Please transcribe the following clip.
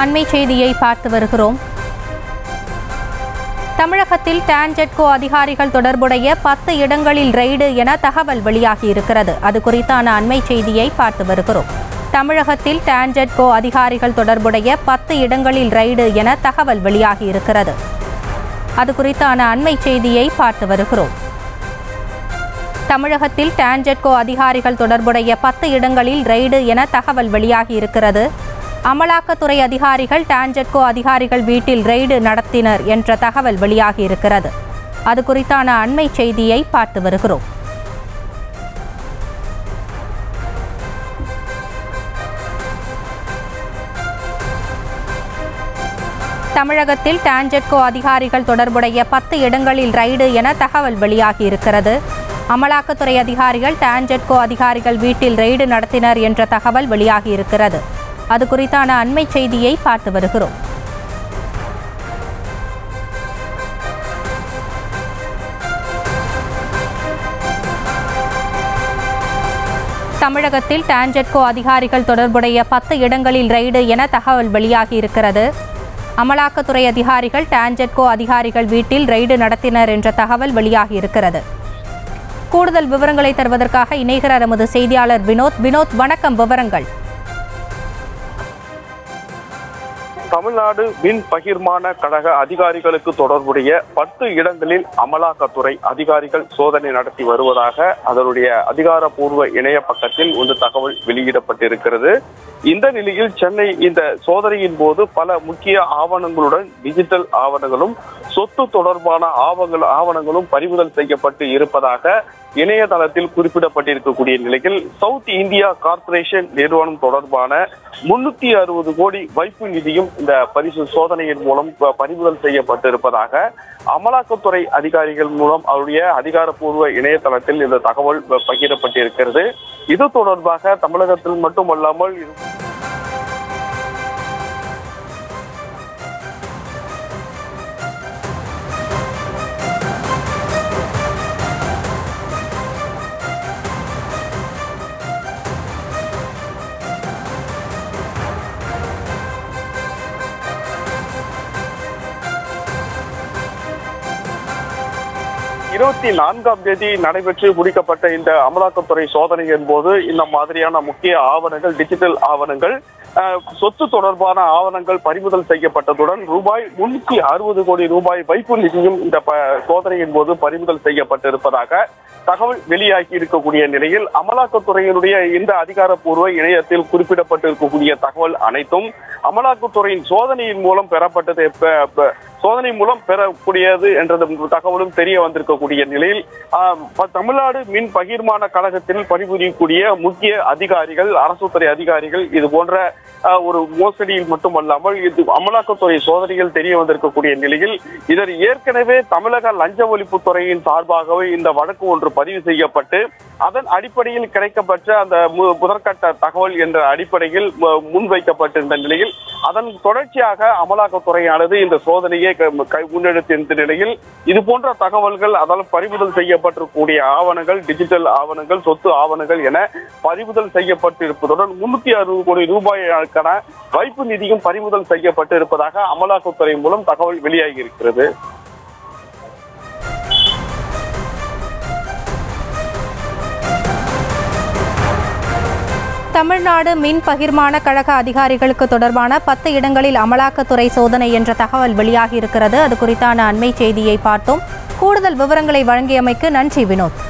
அண்மை செய்தியை பார்த்து வருகிறோம். தமிழகத்தில் டான்ஜெட்கோ அதிகாரிகள் தொடர்புடைய பத்து இடங்களில் ரெய்டு என தகவல் வெளியாகியிருக்கிறது அது குறித்தான அண்மை செய்தியை பார்த்து வருகிறோம். தமிழகத்தில் டான்ஜெட்கோ அதிகாரிகள் தொடர்புடைய பத்து இடங்களில் ரெய்டு என தகவல் வெளியாகியிருக்கிறது அது குறித்தான அண்மை செய்தியை பார்த்து வருகிறோம். தமிழகத்தில் டான்ஜெட்கோ அதிகாரிகள் தொடர்புடைய பத்து இடங்களில் ரெய்டு என தகவல் வெளியாகி இருக்கிறது. அமலாக்கத்துறை அதிகாரிகள் டான்ஜெட்கோ அதிகாரிகள் வீட்டில் ரெய்டு நடத்தினர் என்ற தகவல் வெளியாகியிருக்கிறது. அது குறித்தான அண்மை செய்தியை பார்த்து வருகிறோம். தமிழகத்தில் டான்ஜெட்கோ அதிகாரிகள் தொடர்புடைய பத்து இடங்களில் ரைடு என தகவல் வெளியாகி இருக்கிறது அமலாக்கத்துறை அதிகாரிகள் டான்ஜெட்கோ அதிகாரிகள் வீட்டில் ரெய்டு நடத்தினர் என்ற தகவல் வெளியாகி இருக்கிறது அது குறித்தான அண்மை செய்தியை பார்த்து வருகிறோம். தமிழகத்தில் டான்ஜெட்கோ அதிகாரிகள் தொடர்புடைய பத்து இடங்களில் ரெய்டு என தகவல் வெளியாகி இருக்கிறது. அமலாக்கத்துறை அதிகாரிகள் டான்ஜெட்கோ அதிகாரிகள் வீட்டில் ரெய்டு நடத்தினர் என்ற தகவல் வெளியாகி இருக்கிறது. கூடுதல் விவரங்களை தருவதற்காக இணைகிறார் எமது செய்தியாளர் வினோத். வினோத் வணக்கம் விவரங்கள். தமிழ்நாடு மின் பகிர்மான கழக அதிகாரிகளுக்கு தொடர்புடைய பத்து இடங்களில் அமலாக்கத்துறை அதிகாரிகள் சோதனை நடத்தி வருவதாக அதனுடைய அதிகாரப்பூர்வ இணைய பக்கத்தில் ஒரு தகவல் வெளியிடப்பட்டிருக்கிறது. இந்த நிலையில் சென்னை இந்த சோதனையின் போது பல முக்கிய ஆவணங்களுடன் டிஜிட்டல் ஆவணங்களும் சொத்து தொடர்பான ஆவணங்கள் ஆவணங்களும் பறிமுதல் செய்யப்பட்டு இருப்பதாக இணையதளத்தில் குறிப்பிடப்பட்டிருக்கக்கூடிய நிலையில் சவுத் இந்தியா கார்ப்பரேஷன் நிறுவனம் தொடர்பான முன்னூத்தி அறுபது கோடி வைப்பு நிதியும் இந்த பரிசு சோதனையின் மூலம் ப- பறிமுதல் செய்யப்பட்டிருப்பதாக அமலாக்கத்துறை அதிகாரிகள் மூலம் அவருடைய அதிகாரப்பூர்வ இணையதளத்தில் இந்த தகவல் பகிரப்பட்டிருக்கிறது. இது தொடர்பாக தமிழகத்தில் மட்டுமல்லாமல் இருபத்தி நான்காம் தேதி நடைபெற்று முடிக்கப்பட்ட இந்த அமலாக்கத்துறை சோதனையின் போது இந்த மாதிரியான முக்கிய ஆவணங்கள் டிஜிட்டல் ஆவணங்கள் சொத்து தொடர்பான ஆவணங்கள் பறிமுதல் செய்யப்பட்டதுடன் ரூபாய் முன்னூத்தி அறுபது கோடி ரூபாய் வைப்பு நிதியும் இந்த ப- சோதனையின் போது பறிமுதல் செய்யப்பட்டிருப்பதாக தகவல் வெளியாகி இருக்கக்கூடிய நிலையில் அமலாக்கத்துறையினுடைய இந்த அதிகாரப்பூர்வ இணையத்தில் குறிப்பிடப்பட்டிருக்கக்கூடிய தகவல் அனைத்தும் அமலாக்கத்துறையின் சோதனையின் மூலம் பெறப்பட்டது சோதனை மூலம் பெறக்கூடியது என்ற தகவலும் தெரிய வந்திருக்கக்கூடிய நிலையில் தமிழ்நாடு மின் பகிர்மான கழகத்தில் பணிபுரியக்கூடிய முக்கிய அதிகாரிகள் அரசு துறை அதிகாரிகள் இது போன்ற ஒரு மோசடியில் மட்டுமல்லாமல் இது அமலாக்கத்துறை சோதனைகள் தெரிய வந்திருக்கக்கூடிய நிலையில் இதன் ஏற்கனவே தமிழக லஞ்ச ஒழிப்புத்துறையின் சார்பாகவே இந்த வழக்கு ஒன்று பதிவு செய்யப்பட்டு அதன் அடிப்படையில் கிடைக்கப்பட்ட அந்த முதற்கட்ட தகவல் என்ற அடிப்படையில் முன்வைக்கப்பட்டிருந்த நிலையில் அதன் தொடர்ச்சியாக அமலாக்கத்துறையானது இந்த சோதனையை க- முன்னெடுத்திருந்த நிலையில் இது போன்ற தகவல்கள் அதால் பறிமுதல் செய்யப்பட்டிருக்கக்கூடிய ஆவணங்கள் டிஜிட்டல் ஆவணங்கள் சொத்து ஆவணங்கள் என பறிமுதல் செய்யப்பட்டிருப்பதுடன் முன்னூத்தி அறுபது கோடி ரூபாய்க்கான வைப்பு நிதியும் பறிமுதல் செய்யப்பட்டு இருப்பதாக அமலாக்கத்துறை மூலம் தகவல் வெளியாகி இருக்கிறது. தமிழ்நாடு மின் பகிர்மான கழக அதிகாரிகளுக்கு தொடர்பான பத்து இடங்களில் அமலாக்கத்துறை சோதனை என்ற தகவல் வெளியாகி இருக்கிறது. அது குறித்தான அண்மை செய்தியை பார்த்தோம். கூடுதல் விவரங்களை வழங்கியமைக்கு நன்றி வினோத்.